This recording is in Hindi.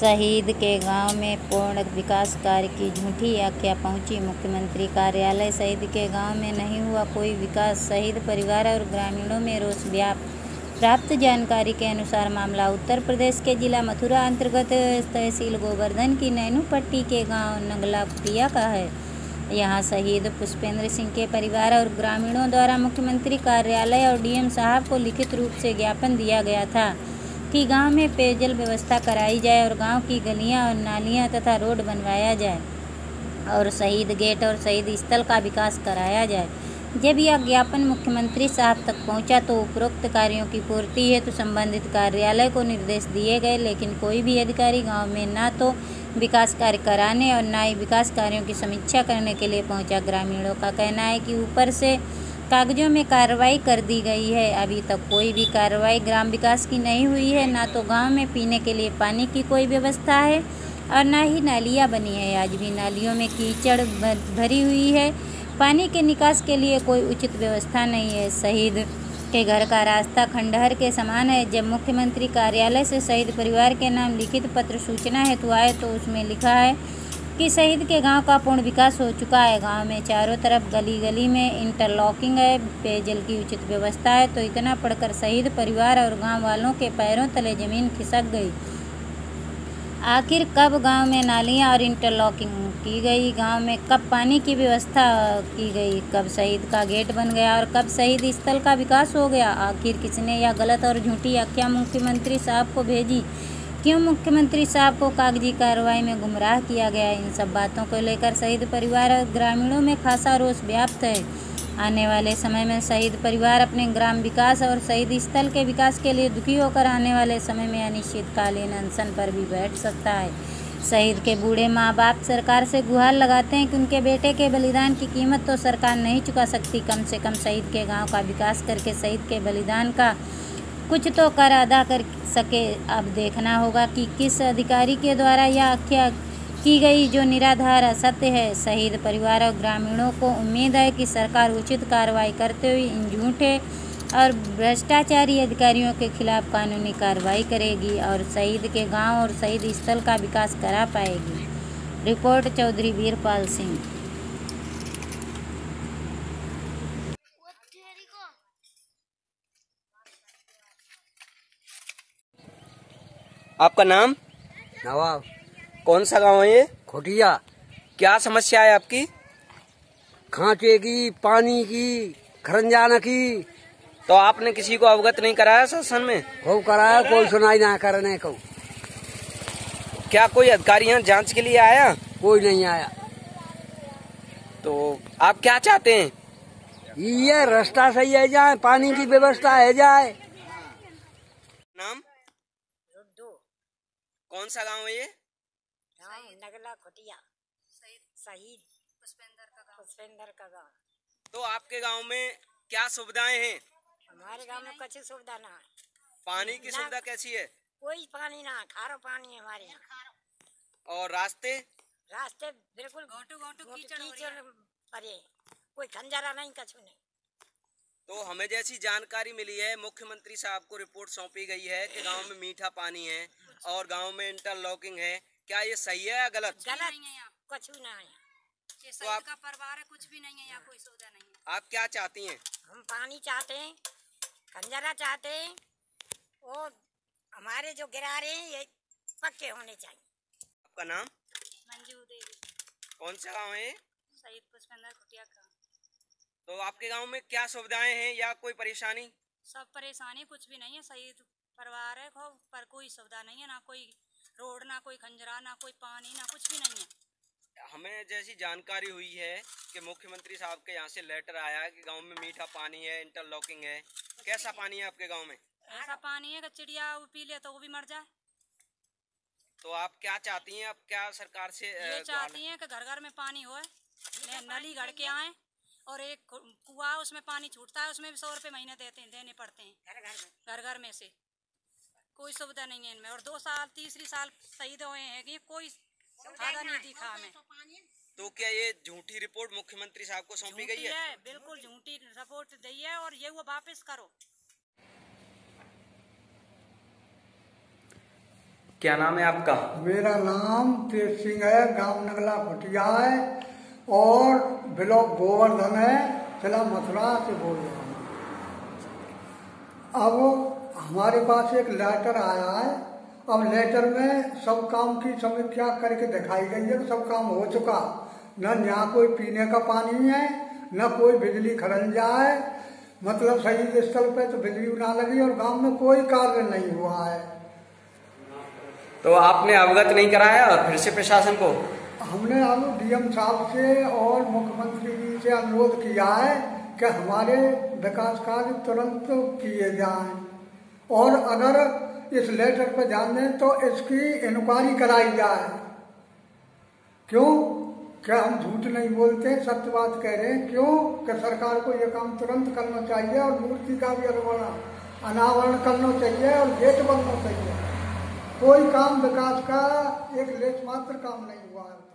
शहीद के गाँव में पूर्ण विकास कार्य की झूठी आख्या पहुँची। मुख्यमंत्री कार्यालय शहीद के गाँव में नहीं हुआ कोई विकास। शहीद परिवार और ग्रामीणों में रोष व्याप्त प्राप्त जानकारी के अनुसार मामला उत्तर प्रदेश के जिला मथुरा अंतर्गत तहसील गोवर्धन की नैनू पट्टी के गाँव नंगला कुटिया का है। यहाँ शहीद पुष्पेंद्र सिंह के परिवार और ग्रामीणों द्वारा मुख्यमंत्री कार्यालय और डीएम साहब को लिखित रूप से ज्ञापन दिया गया था। कि गाँव में पेयजल व्यवस्था कराई जाए और गाँव की गलियाँ और नालियाँ तथा रोड बनवाया जाए और शहीद गेट और शहीद स्थल का विकास कराया जाए। जब यह ज्ञापन मुख्यमंत्री साहब तक पहुँचा तो उपरोक्त कार्यों की पूर्ति हेतु तो संबंधित कार्यालय को निर्देश दिए गए, लेकिन कोई भी अधिकारी गाँव में न तो विकास कार्य कराने और न ही विकास कार्यों की समीक्षा करने के लिए पहुँचा। ग्रामीणों का कहना है कि ऊपर से कागजों में कार्रवाई कर दी गई है। अभी तक कोई भी कार्रवाई ग्राम विकास की नहीं हुई है। ना तो गाँव में पीने के लिए पानी की कोई व्यवस्था है और ना ही नालियाँ बनी है। आज भी नालियों में कीचड़ भरी हुई है। पानी के निकास के लिए कोई उचित व्यवस्था नहीं है। शहीद के घर का रास्ता खंडहर के समान है। जब मुख्यमंत्री कार्यालय से शहीद परिवार के नाम लिखित पत्र सूचना हेतु आए तो उसमें लिखा है कि शहीद के गाँव का पूर्ण विकास हो चुका है। गाँव में चारों तरफ़ गली गली में इंटरलॉकिंग है, पेयजल की उचित व्यवस्था है तो इतना पढ़कर शहीद परिवार और गाँव वालों के पैरों तले ज़मीन खिसक गई। आखिर कब गाँव में नालियाँ और इंटरलॉकिंग की गई? गाँव में कब पानी की व्यवस्था की गई? कब शहीद का गेट बन गया और कब शहीद स्थल का विकास हो गया? आखिर किसने यह गलत और झूठी आख्या मुख्यमंत्री साहब को भेजी? क्यों मुख्यमंत्री साहब को कागज़ी कार्रवाई में गुमराह किया गया? इन सब बातों को लेकर शहीद परिवार और ग्रामीणों में खासा रोष व्याप्त है। आने वाले समय में शहीद परिवार अपने ग्राम विकास और शहीद स्थल के विकास के लिए दुखी होकर आने वाले समय में अनिश्चितकालीन अनशन पर भी बैठ सकता है। शहीद के बूढ़े माँ बाप सरकार से गुहार लगाते हैं कि उनके बेटे के बलिदान की कीमत तो सरकार नहीं चुका सकती। कम से कम शहीद के गाँव का विकास करके शहीद के बलिदान का कुछ तो कर अदा कर सके। अब देखना होगा कि किस अधिकारी के द्वारा यह आख्या की गई जो निराधार, असत्य है। शहीद परिवार और ग्रामीणों को उम्मीद है कि सरकार उचित कार्रवाई करते हुए इन झूठे और भ्रष्टाचारी अधिकारियों के खिलाफ कानूनी कार्रवाई करेगी और शहीद के गाँव और शहीद स्थल का विकास करा पाएगी। रिपोर्ट चौधरी वीरपाल सिंह। आपका नाम? नवाब। कौन सा गाँव है ये? खोटिया। क्या समस्या है आपकी? खांचे की पानी की खरंजाना की। तो आपने किसी को अवगत नहीं कराया शासन में? खूब कराया कोई सुनाई ना करने को। क्या कोई अधिकारी यहाँ जाँच के लिए आया? कोई नहीं आया। तो आप क्या चाहते हैं? ये रास्ता सही है जाए पानी की व्यवस्था है जाए नाम कौन सा गाँव है ये गाँव नगला खुटिया शहीद पुष्पेंद्र का गाँव पुष्पेंद्र का गाँव तो आपके गाँव में क्या सुविधाएँ हैं? हमारे गाँव में कुछ सुविधा ना है। पानी की सुविधा कैसी है? कोई पानी ना खारो पानी है हमारे यहाँ। और रास्ते? रास्ते बिल्कुल घोटू घोटू कीचड़ परे कोई खंजारा नहीं कछु नहीं। तो हमें जैसी जानकारी मिली है मुख्यमंत्री साहब को रिपोर्ट सौंपी गई है कि गाँव में मीठा पानी है। और गाँव में इंटरलॉकिंग है। क्या ये सही है या गलत? गलत। नहीं है यहाँ। कुछ भी ना है। तो आप का परिवार है कुछ भी नहीं है यहाँ कोई सुविधा नहीं है। आप क्या चाहती हैं? हम पानी चाहते हैं खंजरा चाहते हैं और हमारे जो गिरारे हैं ये पक्के होने चाहिए। आपका नाम? मंजू देवी। कौन सा गाँव है शहीद पुष्पेंद्र खुटिया का। तो आपके गाँव में क्या सुविधाएँ हैं या कोई परेशानी? सब परेशानी कुछ भी नहीं है शहीद परिवार है खो पर कोई सुविधा नहीं है ना कोई रोड ना कोई खंजरा ना कोई पानी ना कुछ भी नहीं है। हमें जैसी जानकारी हुई है कि मुख्यमंत्री साहब के यहाँ से लेटर आया है कि गाँव में मीठा पानी है इंटरलॉकिंग है। कैसा पानी है आपके गाँव में? ऐसा पानी है कि चिड़िया पी ले तो वो भी मर जाए। तो आप क्या चाहती हैं? आप क्या सरकार से ये चाहती हैं कि घर घर में पानी हो नली घर के आए और एक कुआ उसमें पानी छूटता है उसमें भी सौ रुपए महीने देते हैं देने पड़ते हैं। घर घर में। घर घर में से। कोई सुविधा नहीं है इनमें। और दो साल तीसरी साल शहीद हुए हैं कि कोई फ़ायदा नहीं दिखा हमें। तो क्या ये झूठी रिपोर्ट मुख्यमंत्री साहब को सौंपी गई है? है बिल्कुल झूठी रिपोर्ट दी है और ये वो वापस करो। क्या नाम है आपका? मेरा नाम तेज सिंह है गाँव नगला भटिया है और ब्लॉक गोवर्धन है जिला मथुरा से बोल रहा हूँ। अब हमारे पास एक लेटर आया है। अब लेटर में सब काम की समीक्षा करके दिखाई गई है कि सब काम हो चुका। न यहाँ कोई पीने का पानी है न कोई बिजली खरंजा है। मतलब शहीद स्थल पे तो बिजली ना लगी और गाँव में कोई कार्य नहीं हुआ है। तो आपने अवगत नहीं कराया और फिर से प्रशासन को? हमने अब डीएम साहब से और मुख्यमंत्री जी से अनुरोध किया है कि हमारे विकास कार्य तुरंत किए जाएँ। और अगर इस लेटर पर ध्यान दें तो इसकी इंक्वायरी कराई जाए। क्यों? क्या हम झूठ नहीं बोलते? सत्य बात कह रहे हैं। क्यों? कि सरकार को यह काम तुरंत करना चाहिए और मूर्ति का भी अनावरण अनावरण करना चाहिए और गेट बनना चाहिए? कोई काम विकास का एक लेख मात्र काम नहीं हुआ है।